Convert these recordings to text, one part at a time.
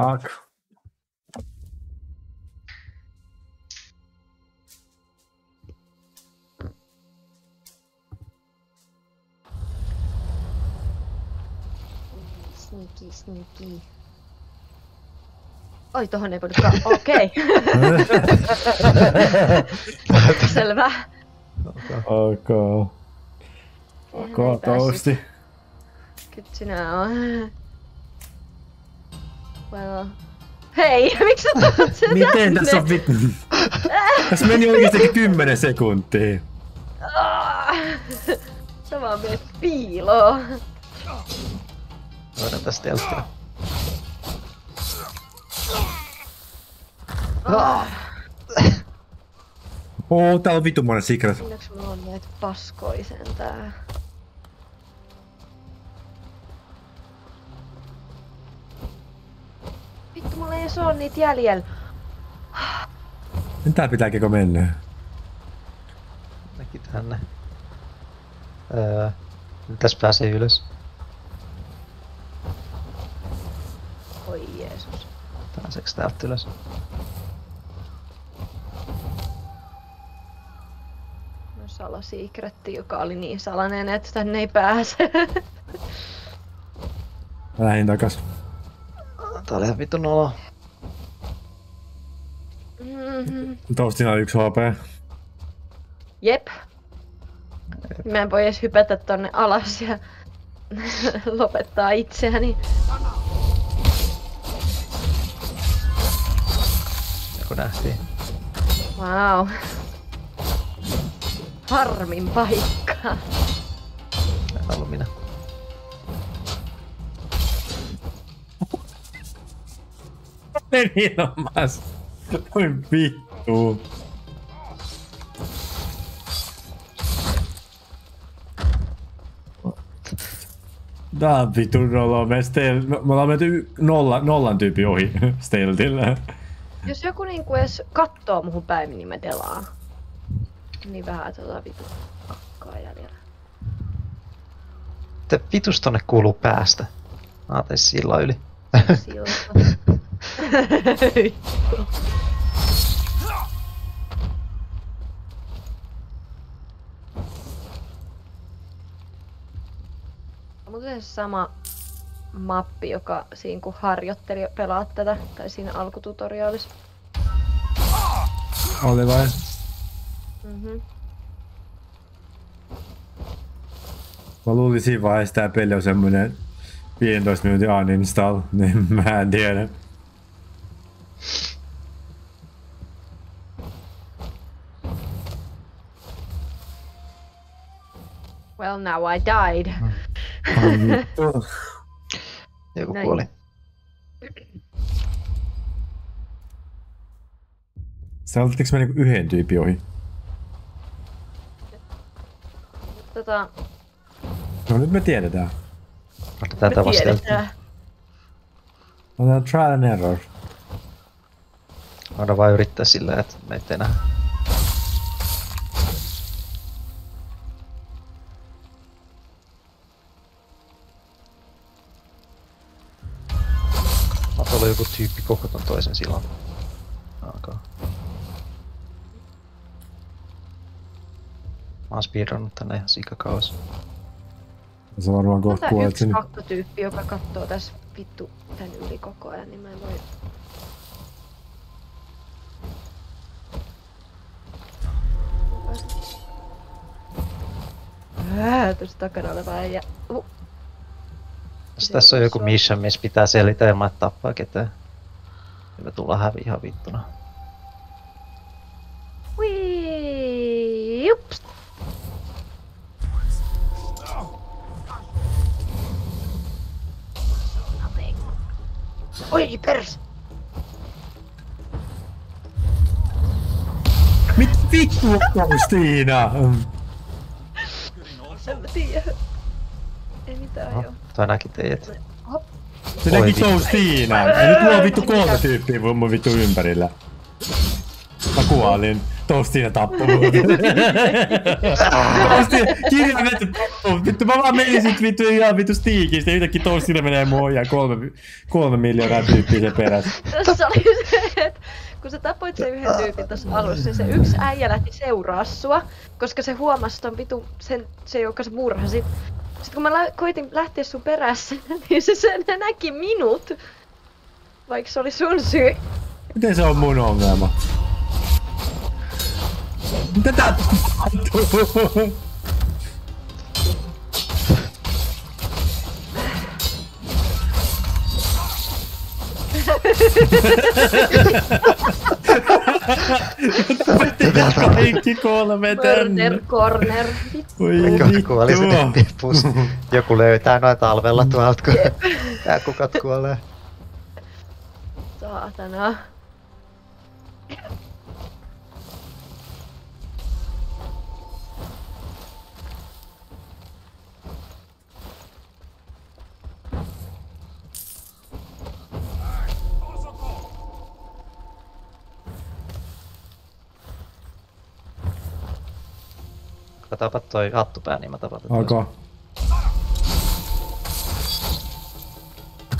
Fuck. Sneaky, sneaky. Oi, tohon ei voinutkaan. Okei. Selvä. Ok. Ok, ei päässyt. tousti. Good to know. Well. Hei, miksi sä Miten tässä on vittu? Tässä meni oikeesti 10 sekuntia. Sä vaan meet piiloon. Voidaan tästä. Ah! Oo, täällä on vittu monen secret. Onneksi mulla on näitä paskoi sentään. Vittu, mulla ei oo niitä jäljellä. Tää pitääkö mennä? Näki tänne. Öö, tässä pääsee ylös. Oi Jeesus. Pääseekö täältä ylös? No salasiikretti, joka oli niin salainen, että tänne ei pääse. Mä lähdin takas. Tää oli ihan vittu nolo. Mhm. Toastina on yksi HP. Jep. Mä en voi edes hypätä tonne alas ja lopettaa itseäni. Joku nähtiin. Wow. Harmin paikka. Meni ilmas. Oi vittu. Tää on vittu nolla. Me, stel... me ollaan menty nolla, nollan tyyppi ohi steltillä. Jos joku niinku edes kattoo muhun päin, niin mä delaan. Niin vähän tota vitu kakkaa jäljellä. Te vitus tonne kuuluu päästä. Mä ajattelin sillä yli. Silta. Mutta se sama mappi, joka siinä kun harjoitteli pelaa tätä, tai siinä alkututoriaalissa. Oli vai? Mm-hmm. Mä luulin siinä vaiheessa tää peli on semmonen 15 minuutin uninstall, niin mä en tiedä. Well, now I died. Joku Näin. kuoli. Sä oltiinko mä niinku yhden tyypin ohi? Tota, No nyt me tiedetään. Otetaan me tätä vasta. tiedetään. Otetaan trial and error. Voidaan vaan yrittää sillä, että meitä ei nähdä. Joku tyyppi koko ton toisen sillan. Alkaa. Mä oon speedrunut tänne ihan sikakaus. Se varmaan kohta kuolet yksi sinne. kakkotyyppi, joka kattoo tässä vittu tän yli koko ajan, niin mä en voi... Ää, tuossa takana oleva äijä. Uh, Jos tässä on on joku mission, missä pitää selitä ilman, että tappaa ketään. Me tullaan häviä ihan vittuna. Jups. Oi, pers! Mit vittu Kristiina? En Mitään No, joo. toi näki teidät. Hop. Se näki vittu. Toastina. Ja nyt mulla on vittu kolme tyyppiä mun vittu ympärillä. Mä kuolin. toastin ja tappoi mut. Toastin, kirjaimet tappoi. Vittu mä vaan menin sit vittu ihan vittu stiikistä ja yhtäkkiä toastille menee mua ja kolme, kolme miljoonaa tyyppiä se perässä. Tässä oli se, että kun sä tapoit sen yhden tyypin tuossa alussa, niin se yksi äijä lähti seuraa sua, koska se huomasi ton vitu, sen, se joka se murhasi. Sitten kun mä lä- koitin lähteä sun perässä, niin se, se näki minut. Vaikka se oli sun syy. Miten se on mun ongelma? Mitä tää tapahtuu? Vettikää kaikki kolme tänne. Murder corner. Vittu. Voi kuoli. Joku löytää noin talvella tuolta, kun tää kukat kuolee. Saatana. Tapat toi hattupää, niin mä tapan tätä. Okay.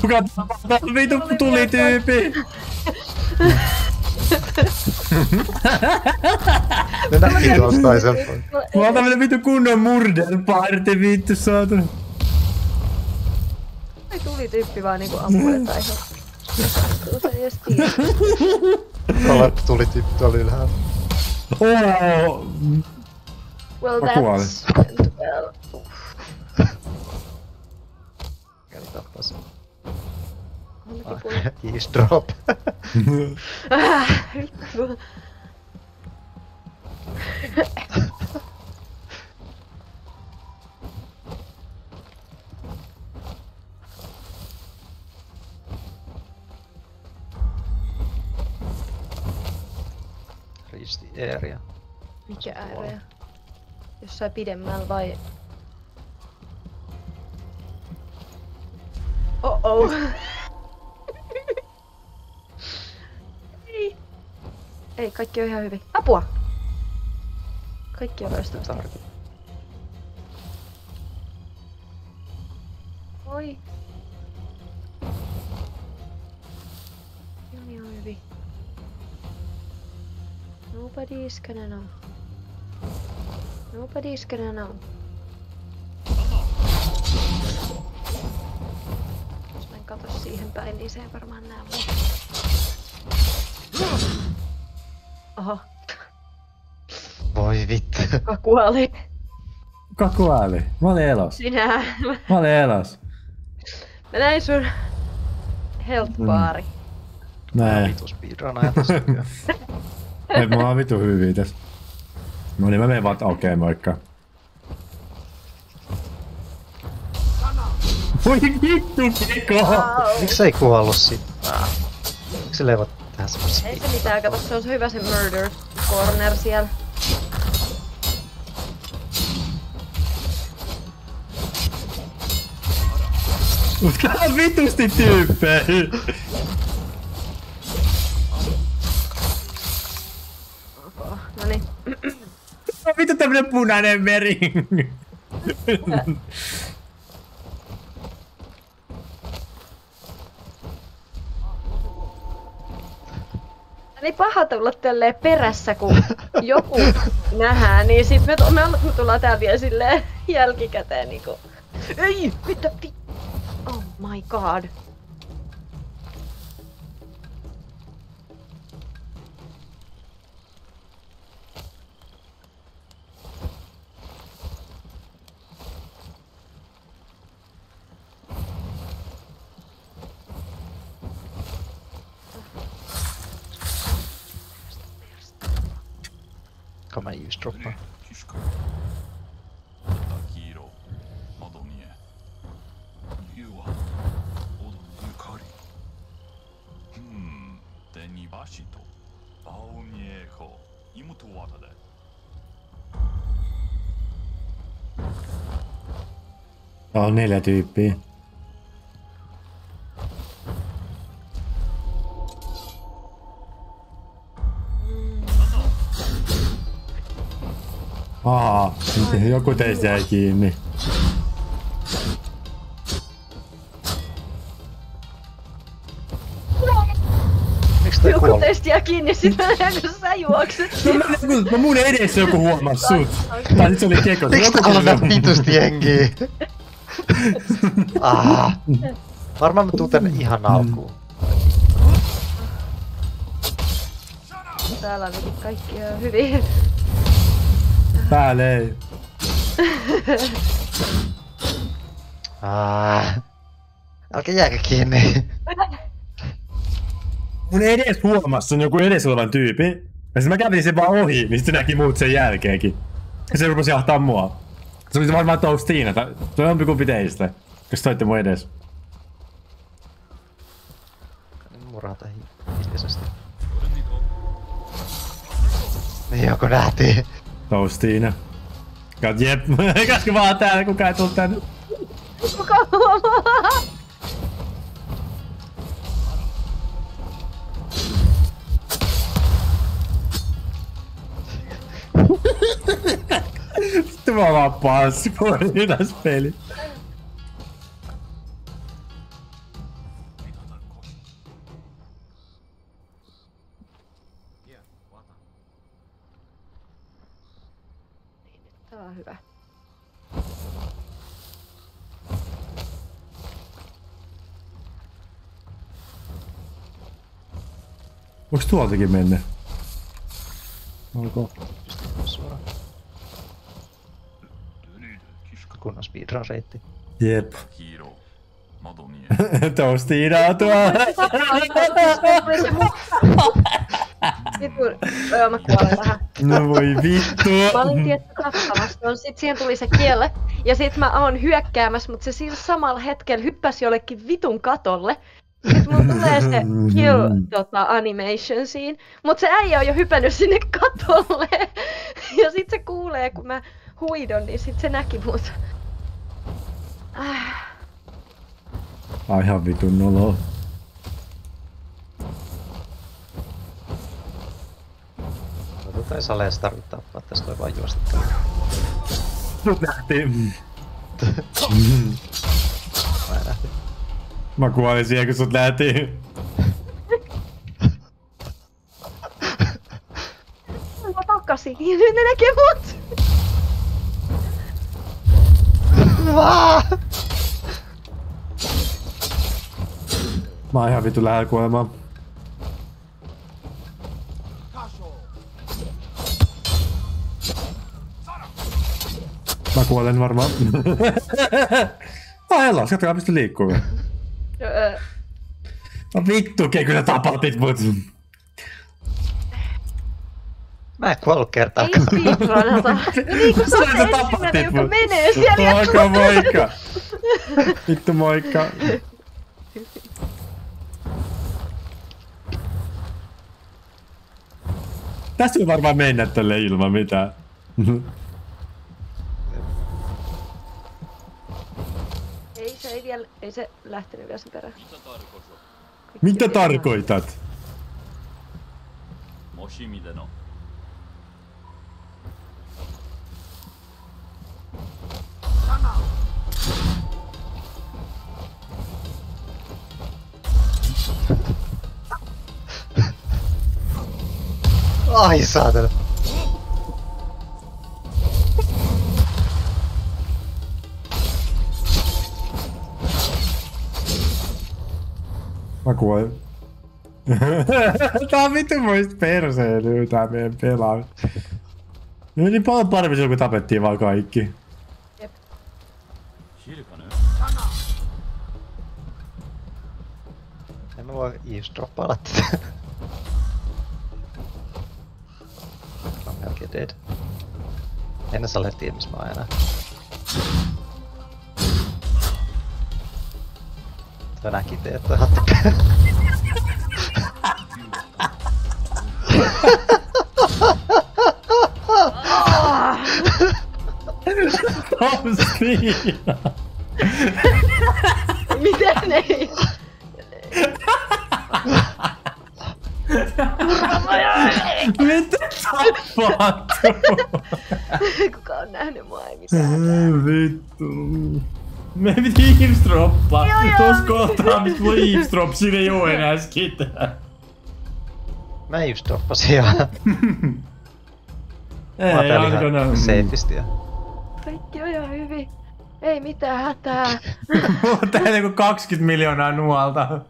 Kuka tää vitu tuli tyypi? Mä oon tämmönen vitu kunnon murder party vittu saatana. Ei tuli tyyppi vaan niinku ampuille tai ihan. Se ei edes tiedä. Tuolla tuli tyyppi tuolla ylhäällä. Oo! Well Mä kuolin. that's went well. Kävi tappaa sen. Onneksi Ah, kuolin. Eavesdrop. Ah, vittu. Reach the area. Mikä ääreä? Jossain pidemmällä vai? Oh oh. Ei. Ei, kaikki on ihan hyvin. Apua! Kaikki on loistavasti. Oi. On ihan hyvin. Nobody's gonna know. Nobody's gonna know. Jos mä en katso siihen päin, niin se ei varmaan näe mua. Oho, Voi vittu. kuka kuoli? Kuka kuoli? Mä olin elos. Sinä. Mä olin elos. Mä näin sun health baari. Näin. Vitu speedrunaa tossa nykyään. Et mulla on vitu hyviä tässä. No niin mä menen vaan, okei okay, moikka. Voi vittu Keko! Miksi se ei kuollut sit? Ah. Miksi se leivot tehdä semmoista Ei se mitään, kato se on se hyvä se murder corner siellä. Tää on vitusti tyyppejä! Tämmönen punainen meri! Niin paha tulla tälleen perässä, kun joku nähdään, niin sit me, me, me tullaan tää vielä silleen jälkikäteen niinku. Ei, mitä vi... Oh my god. でにばしと青にえこ妹わたで Tää on neljä tyyppiä. Aa, miten joku teistä jäi kiinni. Joku kuoli? teistä jää kiinni, sit mä näen, kun sä juokset. No, no mun edessä joku huomasi sut. Tai sit se oli keko. Miksi Joku täällä on näin vitusti jengiä? ah. Varmaan mä tuun tänne ihan alkuun. Täällä on niinku kaikki ihan hyvin. Päälle ei. Ah. Älkää jääkö kiinni. Mun edes huomasi sen joku edessä olevan tyypin. Ja sitten mä kävin sen vaan ohi, niin sitten näki muut sen jälkeenkin. Ja se rupesi jahtaa mua. Se oli varmaan Toastina, tai se on jompikumpi teistä. Jos toitte mun edes. Murhata hiljaisesti. Niin joku nähtiin. Toastina. Kat jep, käskö vaan täällä, kukaan ei tuu tänne. Kuka Sitten mä vaan passi, voi tässä peli. Tää on hyvä. Voiks tuoltakin mennä? Onko? Suoraan. hidrasetti. Jep. Toastinaa tuolla! Sitten öö, mä kuolen. No voi vittu. Mä olin tietty kattavasti, no sit siihen tuli se kielle. Ja sit mä oon hyökkäämässä, mutta se siinä samalla hetkellä hyppäsi jollekin vitun katolle. Sitten mulla tulee se kill tota, animation siinä, mutta se äijä on jo hypännyt sinne katolle. Ja sit se kuulee, kun mä huidon, niin sit se näki mut. Äh, Ai ihan vitun noloa. Otetaan saleessa tarvitse tappaa, tästä voi vaan juosta. Mut nähtiin. Mä en nähty. Mä kuolin siihen, kun sut nähtiin. mä takasin. Nyt ne näkee mut. Mä oon ihan vittu lähellä kuolemaan. Mä kuolen varmaan. Ai elas, katsokaa mistä liikkuu. Öö, No vittu, kei kyllä tapatit mut. Mä en kuollut kertaa. ei speedrunata. Niin kun sä tapatit ensimmäinen, joka menee siellä Moikka, moikka. Vittu moikka. Tässä voi varmaan mennä tälle ilman mitään. Ei se ei vielä, ei se lähtenyt vielä sen perään. Mitä tarkoitat? もしみでの Ai saatana. Mä kuolen. tää on vittu muist perseen perseilyä tää meidän pelaa. Ne meni niin paljon paremmin silloin kun tapettiin vaan kaikki. Jep. En mä voi eavesdroppailla tätä. Mä oon melkein dead. En sä ole tiedä missä mä oon enää. Toi näki teet toi hattu Faustina! Miten ei? Mitä tapaat? Kuka on nähnyt mua ei mitään. Vittu. Me piti eavesdroppaa. Tuossa kohtaa, missä mulla eavesdrop, siinä ei oo enää skitää. Mä just droppasin ihan. Ei, Mä oon täällä ainakaan ihan ja- Kaikki on ihan hyvin. Ei mitään hätää. Tää niinku 20 miljoonaa nuolta.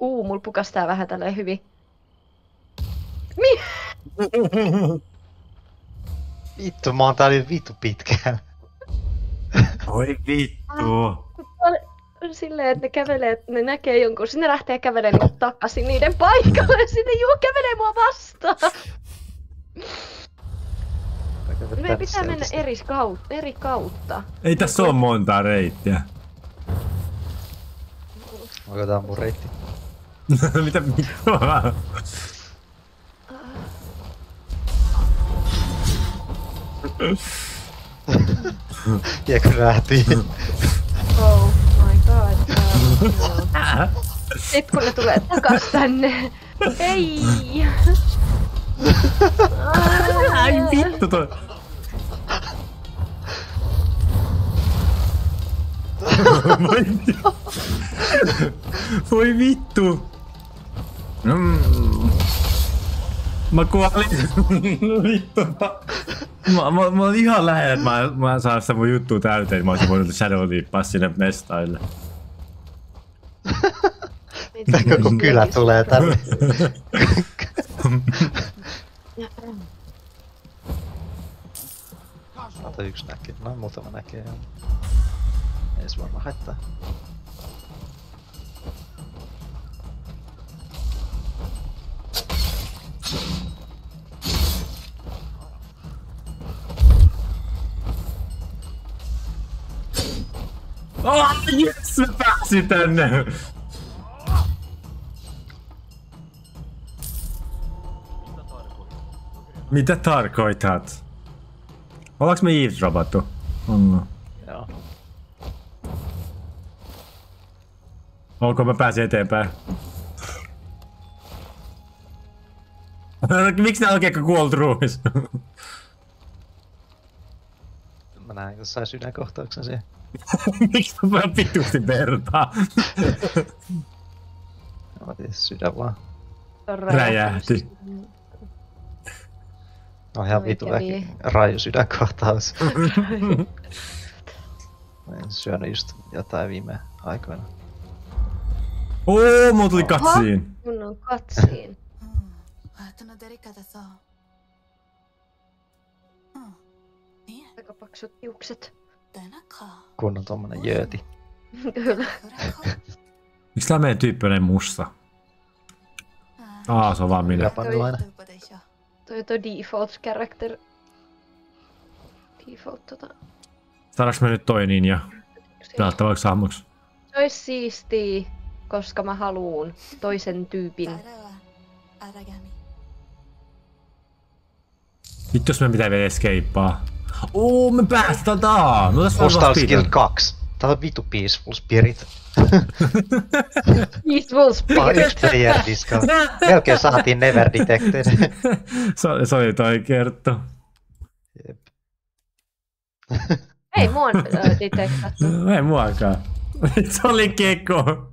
Uu, mulla pukastaa vähän tälleen hyvin. Mi? Vittu, mä oon täällä jo vittu pitkään. Oi vittu. On silleen, että ne kävelee, ne näkee jonkun, sinne lähtee kävelemään takaisin niiden paikalle ja sitten juu kävelee mua vastaan. Meidän pitää mennä eri, kautta, eri kautta. Ei tässä oo montaa reittiä. Onko tää mun reitti? Mitä vittua? Tiedätkö nähtiin? Oh my god. Uh, ne tulee takas tänne. Ei! Ai vittu toi. Voi vittu. Voi vittu. Mm. Mä kuolin. vittu. Mä, mä, mä olin ihan lähellä, että mä, mä saan sitä mun juttua täyteen. Mä olisin voinut Shadow Leapaa sinne mestaille. Tää koko kylä tulee tänne. Ota yksi näkee. No muutama näkee joo. Ei se varmaan haittaa. Oh, yes, mä pääsin tänne. Mitä tarkoitat? Ollaanko me eavesdropattu? On. Joo. Onko mä pääsin eteenpäin? Miksi nää oikein kuollut ruumis? Mä näin jossain sydänkohtauksen siihen. Miksi mä vähän pituusti vertaa? Mä tiedän sydän vaan. On Räjähti. No ihan Oi, vitu kävi. väki. Raju sydänkohtaus. Mä en syönyt just jotain viime aikoina. Oo, mulla tuli katsiin. Mun on katsiin. うんあとの誰かだぞう Niin. Aika paksut hiukset. Kun on tommonen jööti. Kyllä. Miksi tää meidän tyyppi on musta? Aa, se on vaan minä. Japanilainen. Toi on toi default character. Default tota. Saadaks me nyt toi niin ja pelattavaks hahmoksi? Se ois siistii, koska mä haluun toisen tyypin. Vittu, jos me pitää vielä escapea. Oo, me päästään tää! No tässä on vasta skill speedrun. 2. Tää on vitu peaceful spirit. Peaceful Vaan yksi spirit. player disco. Melkein saatiin never detected. se, se oli toi kerttu. Jep. Ei mua äh, detektattu. Ei muakaan. se oli keko.